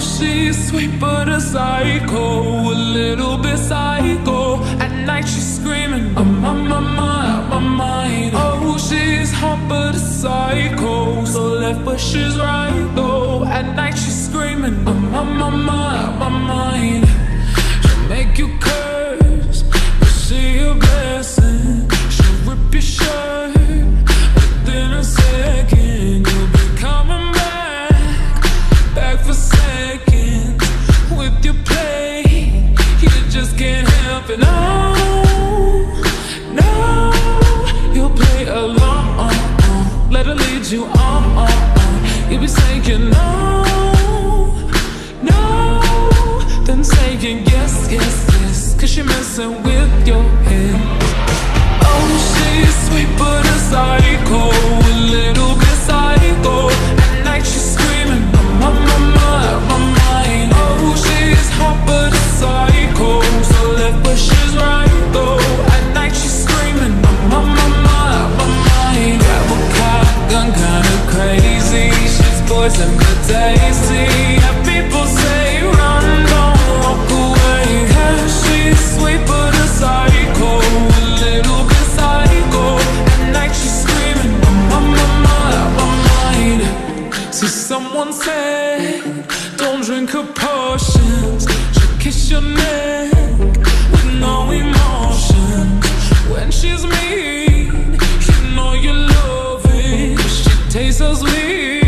she's sweet but a psycho, a little bit psycho. At night she's screaming, I'm on my mind, my mind. Oh, she's hot but a psycho, so left but she's right though. At night she's screaming, I'm on my mind, my mind. Just can't help it. No, no, you'll play along. Let her lead you on. You'll be saying no, no, then saying yes, yes, yes. Cause you're messing with your head. Oh, someone said, don't drink her potions. Kiss your neck with no emotion. When she's mean, you know you love it. She tastes sweet.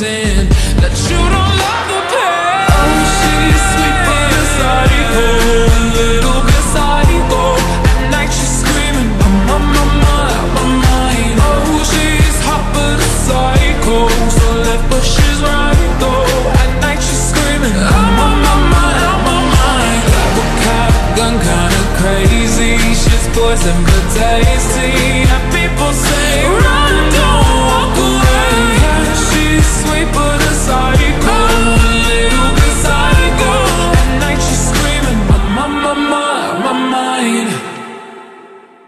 pretend that you don't love the pain. Oh, she's sweet but a psycho, a little bit psycho. At night she's screaming, I'm on my mind, my mind. Oh, she's hot but a psycho, so left but she's right though. At night she's screaming, I'm on my mind, my mind. Grab a cop gun, kinda crazy. She's poison but tasty.